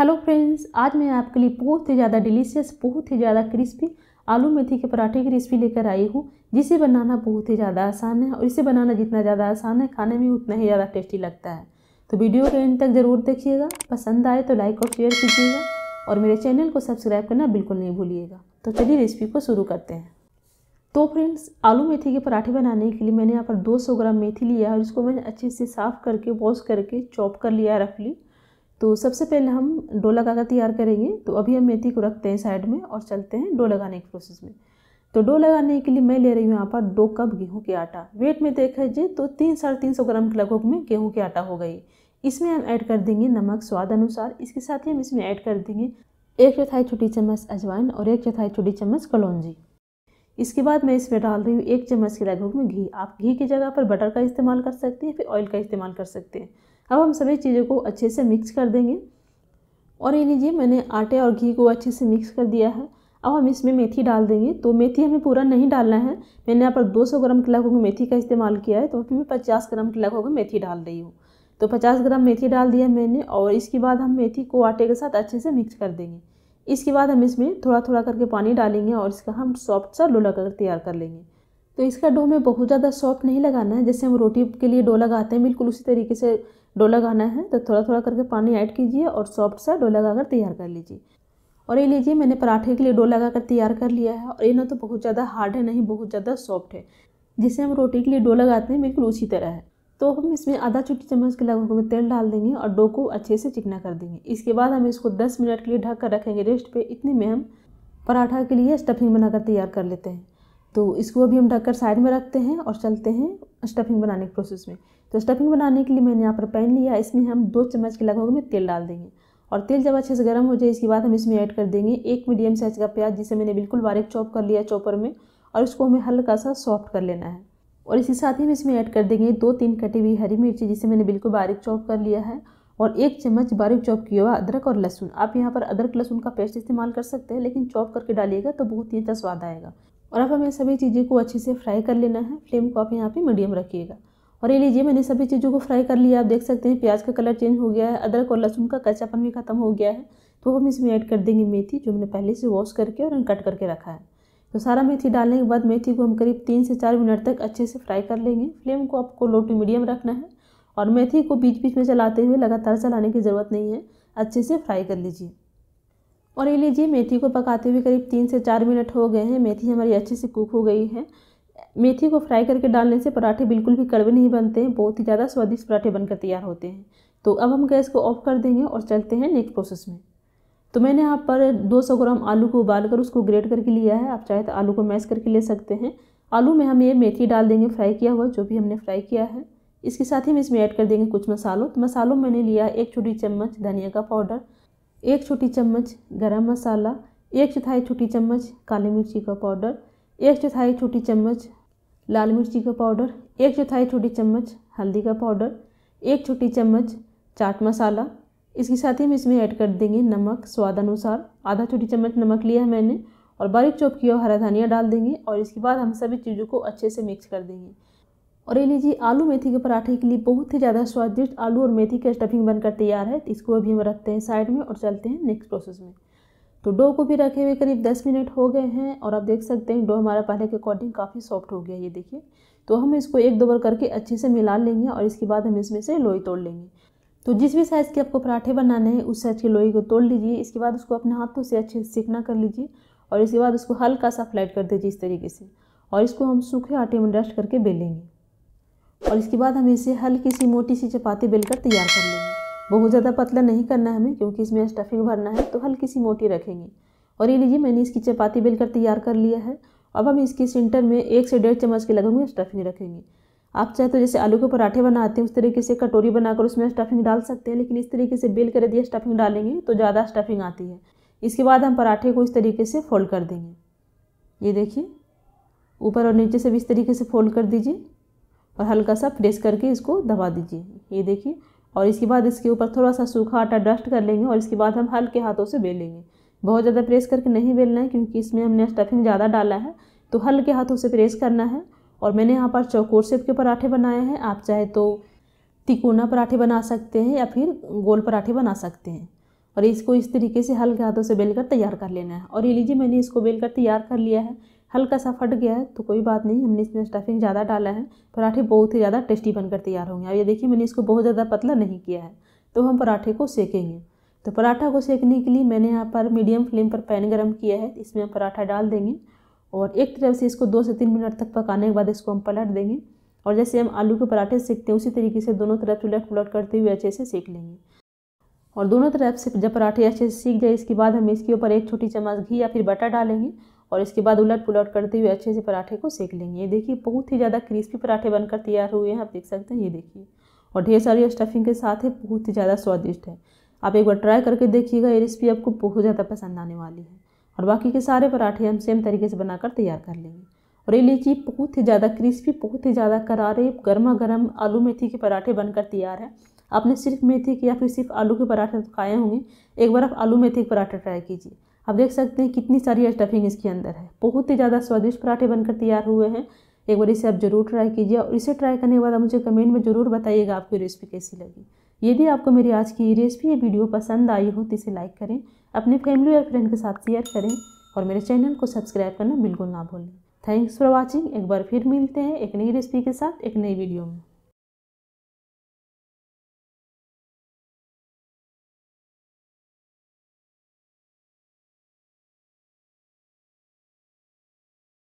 Hello friends, आज मैं आपके लिए बहुत ही ज़्यादा डिलीशियस, बहुत ही ज़्यादा क्रिस्पी आलू मेथी के पराठे की रेसिपी लेकर आई हूँ। जिसे बनाना बहुत ही ज़्यादा आसान है और इसे बनाना जितना ज़्यादा आसान है, खाने में उतना ही ज़्यादा टेस्टी लगता है। तो वीडियो के एंड तक ज़रूर देखिएगा। पसंद आए तो लाइक और शेयर कीजिएगा और मेरे चैनल को सब्सक्राइब करना बिल्कुल नहीं भूलिएगा। तो चलिए रेसिपी को शुरू करते हैं। तो फ्रेंड्स आलू मेथी के पराठे बनाने के लिए मैंने यहाँ पर 200 ग्राम मेथी लिया है और इसको मैंने अच्छे से साफ़ करके वॉश करके चॉप कर लिया है रफली तो सबसे पहले हम डो लगा कर तैयार करेंगे। तो अभी हम मेथी को रखते हैं साइड में और चलते हैं डो लगाने के प्रोसेस में। तो डो लगाने के लिए मैं ले रही हूँ यहाँ पर दो कप गेहूँ के आटा। वेट में देखा जाए तो तीन साढ़े तीन सौ ग्राम के लगभग में गेहूँ के आटा हो गई। इसमें हम ऐड कर देंगे नमक स्वाद अनुसार। इसके साथ ही हम इसमें ऐड कर देंगे एक चौथाई छोटी चम्मच अजवाइन और एक चौथाई छोटी चम्मच कलौजी। इसके बाद मैं इसमें डाल रही हूँ एक चम्मच के लगभग में घी। आप घी की जगह पर बटर का इस्तेमाल कर सकते हैं फिर ऑयल का इस्तेमाल कर सकते हैं। अब हम सभी चीज़ों को अच्छे से मिक्स कर देंगे। और ये लीजिए, मैंने आटे और घी को अच्छे से मिक्स कर दिया है। अब हम इसमें मेथी डाल देंगे। तो मेथी हमें पूरा नहीं डालना है। मैंने यहाँ पर 200 ग्राम के लगभग मेथी का इस्तेमाल किया है। तो फिर मैं 50 ग्राम के लगभग मेथी डाल रही हूँ। तो 50 ग्राम मेथी डाल दिया मैंने। और इसके बाद हम मेथी को आटे के साथ अच्छे से मिक्स कर देंगे। इसके बाद हम इसमें थोड़ा थोड़ा करके पानी डालेंगे और इसका हम सॉफ्ट सा लोला कर तैयार कर लेंगे। तो इसका डो में बहुत ज़्यादा सॉफ्ट नहीं लगाना है। जैसे हम रोटी के लिए डो लगाते हैं, बिल्कुल उसी तरीके से डो लगाना है तो थोड़ा थोड़ा करके पानी ऐड कीजिए और सॉफ्ट सा डो लगा कर तैयार कर लीजिए। और ये लीजिए, मैंने पराठे के लिए डो लगा कर तैयार कर लिया है और ये ना तो बहुत ज़्यादा हार्ड है, नहीं, बहुत ज़्यादा सॉफ्ट है। जिसे हम रोटी के लिए डो लगाते हैं, बिल्कुल उसी तरह है। तो हम इसमें आधा छोटी चम्मच के लगभग में तेल डाल देंगे और डो को अच्छे से चिकना कर देंगे। इसके बाद हम इसको 10 मिनट के लिए ढक कर रखेंगे रेस्ट पे। इतने में हम पराठा के लिए स्टफिंग बनाकर तैयार कर लेते हैं। तो इसको अभी हम ढककर साइड में रखते हैं और चलते हैं स्टफिंग बनाने के प्रोसेस में। तो स्टफिंग बनाने के लिए मैंने यहाँ पर पैन लिया। इसमें हम दो चम्मच के लगभग में तेल डाल देंगे और तेल जब अच्छे से गर्म हो जाए, इसके बाद हम इसमें ऐड कर देंगे एक मीडियम साइज़ का प्याज, जिसे मैंने बिल्कुल बारीक चॉप कर लिया चॉपर में और इसको हमें हल्का सा सॉफ्ट कर लेना है। और इसी साथ ही हम इसमें ऐड कर देंगे दो तीन कटी हुई हरी मिर्ची, जिसे मैंने बिल्कुल बारीक चॉप कर लिया है और एक चम्मच बारीक चॉप किया हुआ अदरक और लहसुन। आप यहाँ पर अदरक लहसुन का पेस्ट इस्तेमाल कर सकते हैं, लेकिन चॉप करके डालिएगा तो बहुत ही अच्छा स्वाद आएगा। और अब हमें सभी चीज़ों को अच्छे से फ्राई कर लेना है। फ्लेम को आप यहाँ पे मीडियम रखिएगा। और ये लीजिए, मैंने सभी चीज़ों को फ्राई कर लिया। आप देख सकते हैं प्याज का कलर चेंज हो गया है, अदरक और लहसुन का कच्चापन भी खत्म हो गया है। तो हम इसमें ऐड कर देंगे मेथी, जो हमने पहले से वॉश करके और कट करके रखा है। तो सारा मेथी डालने के बाद मेथी को हम करीब तीन से चार मिनट तक अच्छे से फ्राई कर लेंगे। फ्लेम को आपको लो टू मीडियम रखना है। और मेथी को बीच बीच में चलाते हुए लगातार चलाने की ज़रूरत नहीं है। अच्छे से फ्राई कर लीजिए। और ये लीजिए, मेथी को पकाते हुए करीब तीन से चार मिनट हो गए हैं। मेथी हमारी अच्छे से कुक हो गई है। मेथी को फ्राई करके डालने से पराठे बिल्कुल भी कड़वे नहीं बनते हैं, बहुत ही ज़्यादा स्वादिष्ट पराठे बनकर तैयार होते हैं। तो अब हम गैस को ऑफ़ कर देंगे और चलते हैं नेक्स्ट प्रोसेस में। तो मैंने यहाँ पर 200 ग्राम आलू को उबाल कर उसको ग्रेट करके लिया है। आप चाहे तो आलू को मैश करके ले सकते हैं। आलू में हम ये मेथी डाल देंगे फ्राई किया हुआ, जो भी हमने फ्राई किया है। इसके साथ ही हम इसमें ऐड कर देंगे कुछ मसालों। तो मसालों मैंने लिया एक छोटी चम्मच धनिया का पाउडर। एक छोटी चम्मच गरम मसाला, एक चौथाई छोटी चम्मच काली मिर्ची का पाउडर, एक चौथाई छोटी चम्मच लाल मिर्ची का पाउडर, एक चौथाई छोटी चम्मच हल्दी का पाउडर, एक छोटी चम्मच चाट मसाला। इसके साथ ही हम इसमें ऐड कर देंगे नमक स्वाद अनुसार। आधा छोटी चम्मच नमक लिया है मैंने और बारीक चॉप किया हरा धनिया डाल देंगे और इसके बाद हम सभी चीज़ों को अच्छे से मिक्स कर देंगे। और ये लीजिए, आलू मेथी के पराठे के लिए बहुत ही ज़्यादा स्वादिष्ट आलू और मेथी का स्टफिंग बनकर तैयार है। तो इसको अभी हम रखते हैं साइड में और चलते हैं नेक्स्ट प्रोसेस में। तो डो को भी रखे हुए करीब दस मिनट हो गए हैं और आप देख सकते हैं डो हमारा पहले के अकॉर्डिंग काफ़ी सॉफ्ट हो गया ये देखिए। तो हम इसको एक दो बार करके अच्छे से मिला लेंगे और इसके बाद हम इसमें से लोई तोड़ लेंगे। तो जिस भी साइज़ के आपको पराठे बनाने हैं, उस साइज़ की लोई को तोड़ लीजिए। इसके बाद उसको अपने हाथों से अच्छे से सीखना कर लीजिए और इसके बाद उसको हल्का सा फ़्लाइट कर दीजिए इस तरीके से। और इसको हम सूखे आटे में डस्ट करके बेलेंगे। और इसके बाद हम इसे हल्की सी मोटी सी चपाती बेलकर तैयार कर लेंगे। बहुत ज़्यादा पतला नहीं करना हमें, क्योंकि इसमें स्टफिंग भरना है तो हल्की सी मोटी रखेंगे। और ये लीजिए, मैंने इसकी चपाती बेलकर तैयार कर लिया है। अब हम इसके सेंटर में एक से डेढ़ चम्मच के लगभग स्टफिंग रखेंगे। आप चाहे तो जैसे आलू के पराठे बनाते हैं, उस तरीके से कटोरी बनाकर उसमें स्टफिंग डाल सकते हैं, लेकिन इस तरीके से बेल कर दिया स्टफिंग डालेंगे तो ज़्यादा स्टफिंग आती है। इसके बाद हम पराठे को इस तरीके से फोल्ड कर देंगे। ये देखिए, ऊपर और नीचे से भी इस तरीके से फोल्ड कर दीजिए। और हल्का सा प्रेस करके इसको दबा दीजिए। ये देखिए, और इसके बाद इसके ऊपर थोड़ा सा सूखा आटा डस्ट कर लेंगे और इसके बाद हम हल्के हाथों से बेलेंगे बहुत ज़्यादा प्रेस करके नहीं बेलना है, क्योंकि इसमें हमने स्टफिंग ज़्यादा डाला है तो हल्के हाथों से प्रेस करना है। और मैंने यहाँ पर चौकोर सेप के पराठे बनाए हैं, आप चाहे तो तिकोना पराठे बना सकते हैं या फिर गोल पराठे बना सकते हैं। और इसको इस तरीके से हल्के हाथों से बेल कर तैयार कर लेना है। और ये लीजिए, मैंने इसको बेल कर तैयार कर लिया है। हल्का सा फट गया है तो कोई बात नहीं, हमने इसमें स्टफिंग ज़्यादा डाला है, पराठे बहुत ही ज़्यादा टेस्टी बनकर तैयार होंगे। अब ये देखिए, मैंने इसको बहुत ज़्यादा पतला नहीं किया है तो हम पराठे को सेकेंगे। तो पराठा को सेकने के लिए मैंने यहाँ पर मीडियम फ्लेम पर पैन गर्म किया है, इसमें हम पराठा डाल देंगे और एक तरफ़ से इसको दो से तीन मिनट तक पकाने के बाद इसको हम पलट देंगे और जैसे हम आलू के पराठे सेकते हैं, उसी तरीके से दोनों तरफ़ उलट पुलट करते हुए अच्छे से सेक लेंगे। और दोनों तरफ़ से जब पराठे अच्छे से सीख जाए, इसके बाद हम इसके ऊपर एक छोटी चम्मच घी या फिर बटर डालेंगे और इसके बाद उलट पुलट करते हुए अच्छे से पराठे को सेक लेंगे। ये देखिए, बहुत ही ज़्यादा क्रिस्पी पराठे बनकर तैयार हुए हैं। आप देख सकते हैं, ये देखिए। और ढेर सारी स्टफिंग के साथ है, बहुत ही ज़्यादा स्वादिष्ट है। आप एक बार ट्राई करके देखिएगा, ये रेसिपी आपको बहुत ज़्यादा पसंद आने वाली है। और बाकी के सारे पराठे हम सेम तरीके से बनाकर तैयार कर लेंगे। और ये लीची बहुत ही ज़्यादा क्रिस्पी बहुत ही ज़्यादा करारे गर्मा गर्म आलू मेथी के पराठे बनकर तैयार है। आपने सिर्फ़ मेथी के या फिर सिर्फ़ आलू के पराठे तो खाए होंगे। एक बार आप आलू मेथी के पराठे ट्राई कीजिए। आप देख सकते हैं कितनी सारी स्टफिंग इसके अंदर है। बहुत ही ज़्यादा स्वादिष्ट पराठे बनकर तैयार हुए हैं। एक बार इसे आप ज़रूर ट्राई कीजिए और इसे ट्राई करने के बाद मुझे कमेंट में ज़रूर बताइएगा आपकी रेसिपी कैसी लगी। यदि आपको मेरी आज की रेसिपी या वीडियो पसंद आई हो तो इसे लाइक करें, अपने फैमिली और फ्रेंड के साथ शेयर करें और मेरे चैनल को सब्सक्राइब करना बिल्कुल ना भूलें। थैंक्स फॉर वॉचिंग एक बार फिर मिलते हैं एक नई रेसिपी के साथ, एक नई वीडियो में।